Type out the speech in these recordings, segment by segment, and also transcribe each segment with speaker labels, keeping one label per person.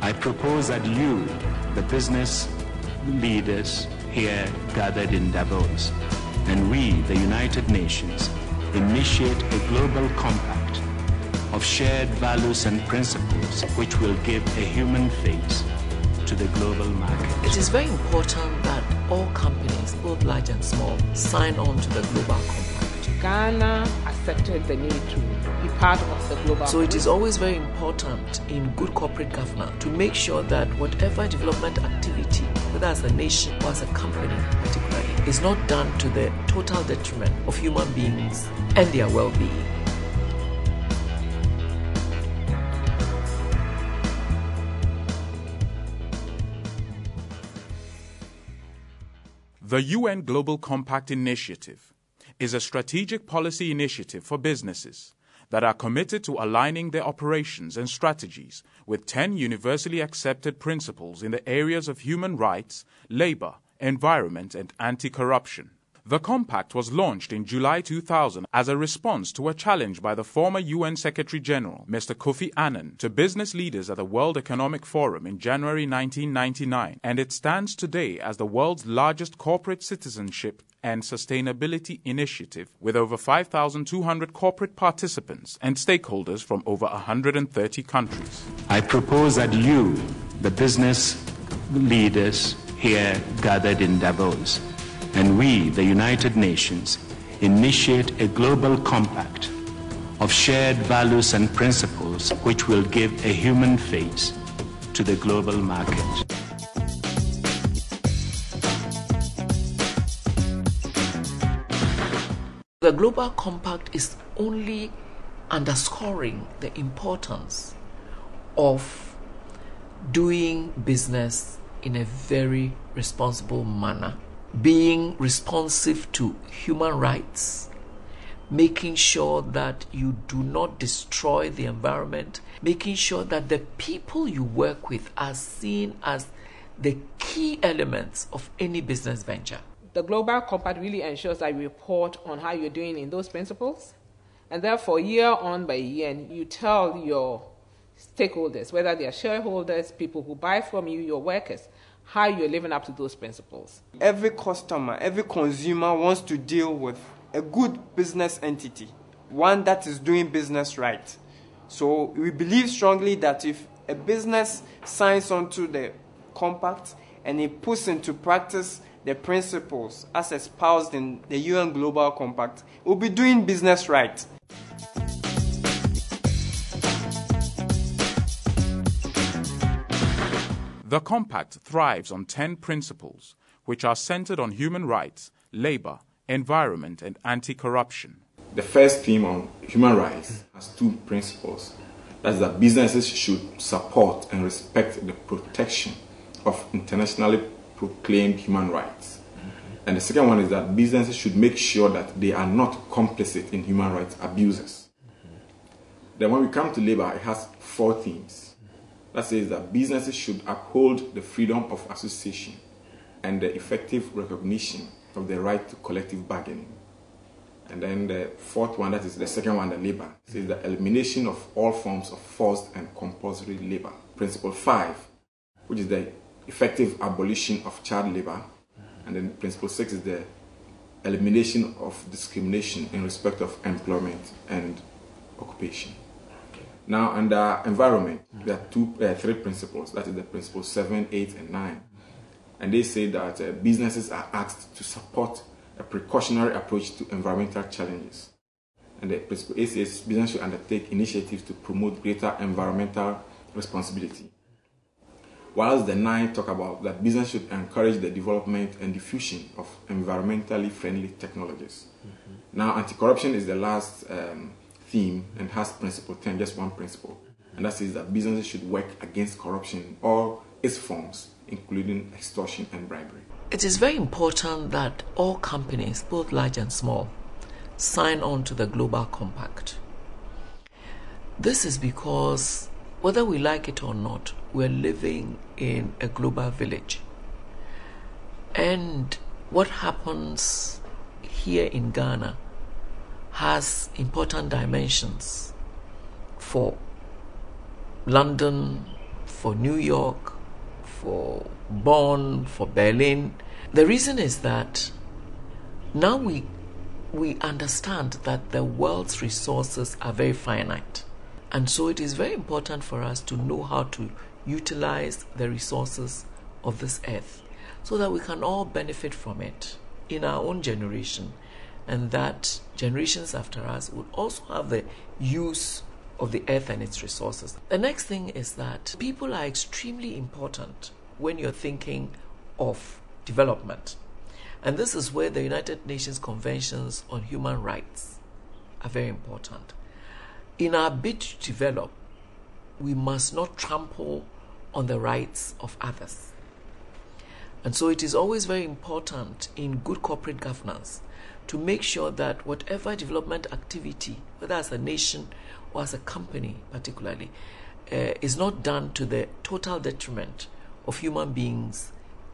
Speaker 1: I propose that you, the business leaders here gathered in Davos, and we, the United Nations, initiate a global compact of shared values and principles which will give a human face to the global market.
Speaker 2: It is very important that all companies, both large and small, sign on to the global compact.
Speaker 3: Ghana accepted the need to be part of the global
Speaker 2: So it is always very important in good corporate governance to make sure that whatever development activity, whether as a nation or as a company particularly, is not done to the total detriment of human beings and their well-being.
Speaker 4: The UN Global Compact Initiative is a strategic policy initiative for businesses that are committed to aligning their operations and strategies with 10 universally accepted principles in the areas of human rights, labor, environment, and anti corruption. The compact was launched in July 2000 as a response to a challenge by the former UN Secretary General, Mr. Kofi Annan, to business leaders at the World Economic Forum in January 1999, and it stands today as the world's largest corporate citizenship and sustainability initiative with over 5,200 corporate participants and stakeholders from over 130 countries.
Speaker 1: I propose that you, the business leaders here gathered in Davos, and we, the United Nations, initiate a global compact of shared values and principles which will give a human face to the global market.
Speaker 2: The Global Compact is only underscoring the importance of doing business in a very responsible manner, being responsive to human rights, making sure that you do not destroy the environment, making sure that the people you work with are seen as the key elements of any business venture.
Speaker 3: The Global Compact really ensures that you report on how you're doing in those principles. And therefore, year on by year, you tell your stakeholders, whether they are shareholders, people who buy from you, your workers, how you're living up to those principles.
Speaker 5: Every customer, every consumer wants to deal with a good business entity, one that is doing business right. So we believe strongly that if a business signs onto the compact and it puts into practice the principles as espoused in the UN Global Compact, it will be doing business right.
Speaker 4: The compact thrives on 10 principles, which are centered on human rights, labor, environment, and anti corruption.
Speaker 6: The first theme on human rights has two principles. That's that businesses should support and respect the protection of internationally proclaimed human rights. And the second one is that businesses should make sure that they are not complicit in human rights abuses. Then, when we come to labor, it has four themes. That says that businesses should uphold the freedom of association and the effective recognition of the right to collective bargaining. And then the fourth one, that is the second one, the labor, says the elimination of all forms of forced and compulsory labor. Principle five, which is the effective abolition of child labor. And then principle six is the elimination of discrimination in respect of employment and occupation. Now, under environment, there are two, uh, three principles. That is the principle seven, eight, and nine. And they say that uh, businesses are asked to support a precautionary approach to environmental challenges. And the principle eight says business should undertake initiatives to promote greater environmental responsibility. Whilst the nine talk about that business should encourage the development and diffusion of environmentally friendly technologies. Now, anti-corruption is the last um, theme and has principle 10, just one principle. And that is that businesses should work against corruption in all its forms, including extortion and bribery.
Speaker 2: It is very important that all companies, both large and small, sign on to the Global Compact. This is because, whether we like it or not, we're living in a global village. And what happens here in Ghana has important dimensions for London, for New York, for Bonn, for Berlin. The reason is that now we we understand that the world's resources are very finite. And so it is very important for us to know how to utilize the resources of this earth so that we can all benefit from it in our own generation and that generations after us will also have the use of the earth and its resources. The next thing is that people are extremely important when you're thinking of development. And this is where the United Nations Conventions on Human Rights are very important. In our bid to develop, we must not trample on the rights of others. And so it is always very important in good corporate governance to make sure that whatever development activity, whether as a nation or as a company particularly, uh, is not done to the total detriment of human beings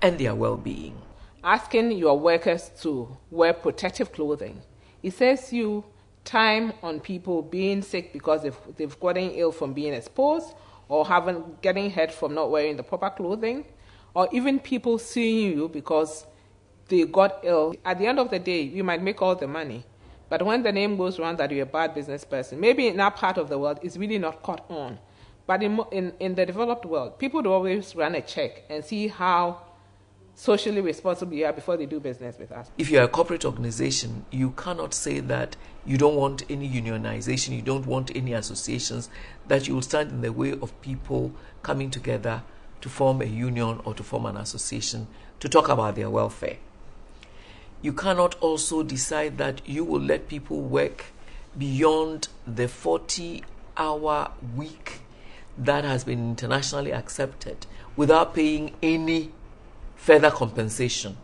Speaker 2: and their well being.
Speaker 3: Asking your workers to wear protective clothing, it saves you time on people being sick because they've, they've gotten ill from being exposed or having getting hurt from not wearing the proper clothing, or even people suing you because they got ill. At the end of the day, you might make all the money. But when the name goes around that you're a bad business person, maybe in that part of the world, it's really not caught on. But in, in, in the developed world, people would always run a check and see how socially responsible you are before they do business with us.
Speaker 2: If you're a corporate organization, you cannot say that you don't want any unionization, you don't want any associations, that you will stand in the way of people coming together to form a union or to form an association to talk about their welfare. You cannot also decide that you will let people work beyond the 40 hour week that has been internationally accepted without paying any further compensation,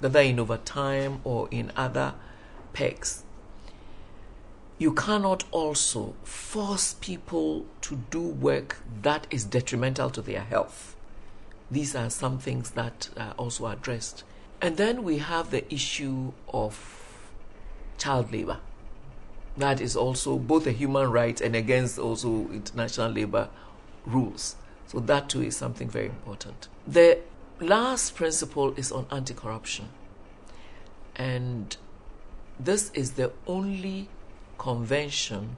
Speaker 2: whether in overtime or in other pegs. You cannot also force people to do work that is detrimental to their health. These are some things that are also addressed. And then we have the issue of child labor. That is also both a human right and against also international labor rules. So that too is something very important. The last principle is on anti corruption. And this is the only convention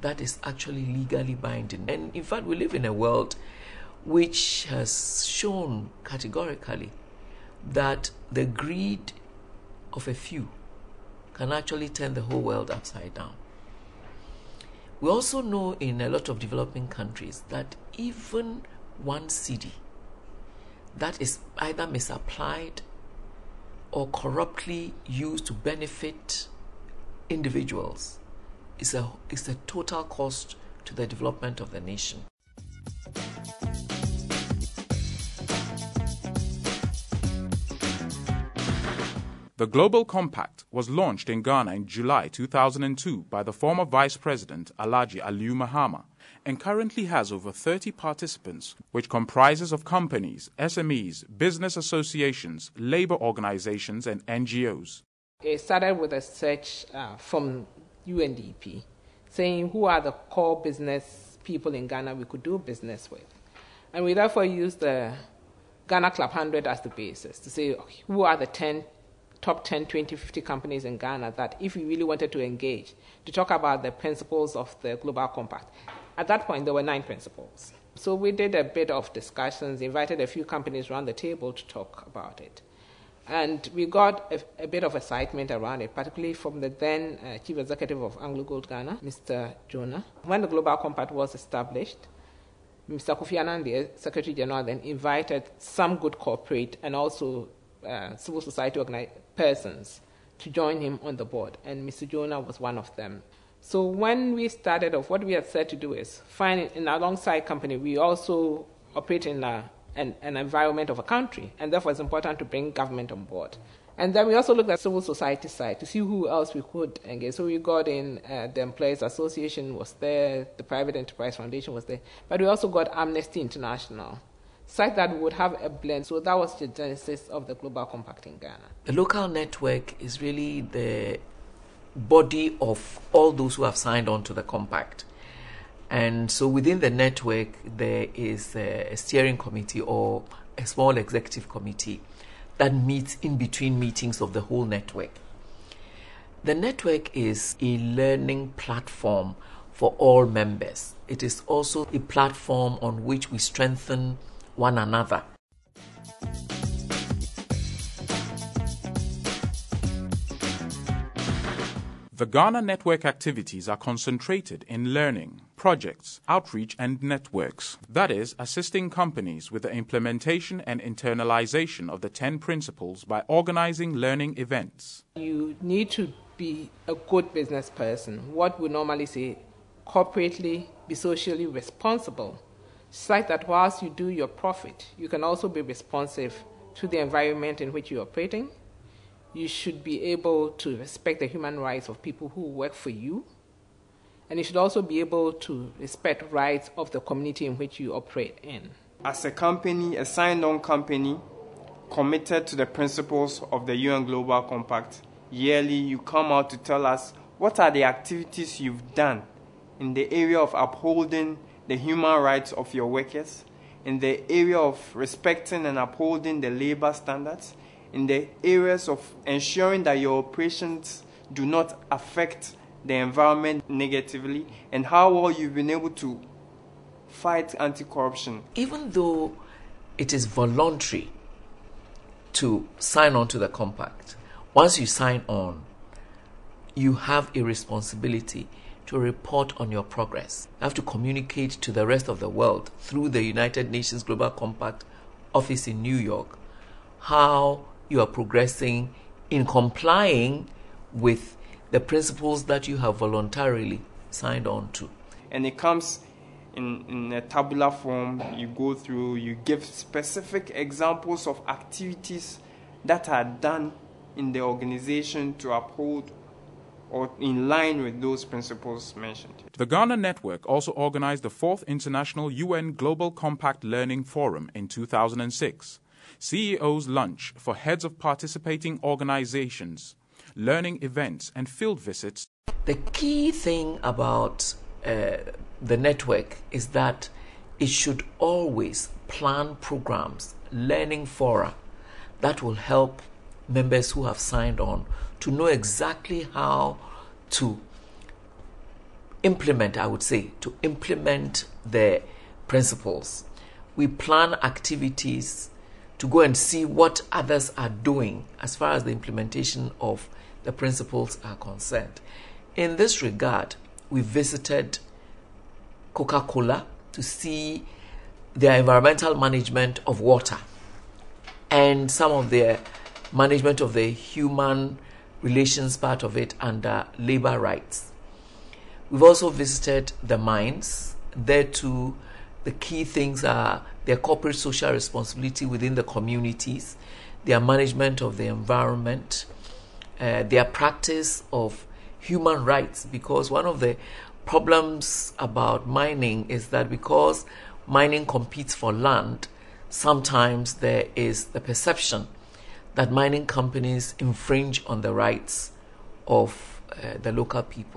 Speaker 2: that is actually legally binding. And in fact, we live in a world which has shown categorically that the greed of a few can actually turn the whole world upside down. We also know in a lot of developing countries that even one cedi that is either misapplied or corruptly used to benefit individuals is a, is a total cost to the development of the nation.
Speaker 4: The Global Compact was launched in Ghana in July 2002 by the former Vice President Alhaji Aliu Mahama and currently has over 30 participants, which comprises of companies, SMEs, business associations, labor organizations, and NGOs.
Speaker 3: It started with a search uh, from UNDP saying who are the core business people in Ghana we could do business with. And we therefore used the Ghana Club 100 as the basis to say okay, who are the 10 top 10, 20, 50 companies in Ghana that if we really wanted to engage, to talk about the principles of the Global Compact, at that point, there were nine principles. So we did a bit of discussions, invited a few companies around the table to talk about it. And we got a, a bit of excitement around it, particularly from the then uh, chief executive of Anglo Gold Ghana, Mr. Jonah. When the Global Compact was established, Mr. Kofi Annan, the Secretary General, then invited some good corporate and also uh, civil society organi- persons to join him on the board, and Mr. Jonah was one of them. So when we started off, what we had said to do is find in alongside company, we also operate in a, an, an environment of a country, and therefore it's important to bring government on board. And then we also looked at civil society side to see who else we could engage. So we got in uh, the Employers Association was there, the Private Enterprise Foundation was there, but we also got Amnesty International, such that we would have a blend. So that was the genesis of the Global Compact in Ghana.
Speaker 2: The local network is really the body of all those who have signed on to the compact. And so within the network, there is a steering committee or a small executive committee that meets in between meetings of the whole network. The network is a learning platform for all members. It is also a platform on which we strengthen one another.
Speaker 4: The Ghana Network activities are concentrated in learning, projects, outreach, and networks. That is, assisting companies with the implementation and internalization of the 10 principles by organizing learning events.
Speaker 3: You need to be a good business person. What we normally say, corporately, be socially responsible. Such that whilst you do your profit, you can also be responsive to the environment in which you're operating you should be able to respect the human rights of people who work for you. And you should also be able to respect rights of the community in which you operate in.
Speaker 5: As a company, a signed on company, committed to the principles of the UN Global Compact, yearly you come out to tell us what are the activities you've done in the area of upholding the human rights of your workers, in the area of respecting and upholding the labor standards, in the areas of ensuring that your operations do not affect the environment negatively and how well you've been able to fight anti corruption.
Speaker 2: Even though it is voluntary to sign on to the compact, once you sign on, you have a responsibility to report on your progress. You have to communicate to the rest of the world through the United Nations Global Compact office in New York how you are progressing in complying with the principles that you have voluntarily signed on to.
Speaker 5: And it comes in, in a tabular form, you go through, you give specific examples of activities that are done in the organization to uphold or in line with those principles mentioned.
Speaker 4: The Ghana Network also organized the fourth International UN Global Compact Learning Forum in 2006. CEO's lunch for heads of participating organizations, learning events, and field visits.
Speaker 2: The key thing about uh, the network is that it should always plan programs, learning fora that will help members who have signed on to know exactly how to implement, I would say, to implement the principles. We plan activities to go and see what others are doing as far as the implementation of the principles are concerned. In this regard, we visited Coca Cola to see their environmental management of water and some of their management of the human relations part of it under labor rights. We've also visited the mines. There too, the key things are their corporate social responsibility within the communities, their management of the environment, uh, their practice of human rights. Because one of the problems about mining is that because mining competes for land, sometimes there is the perception that mining companies infringe on the rights of uh, the local people.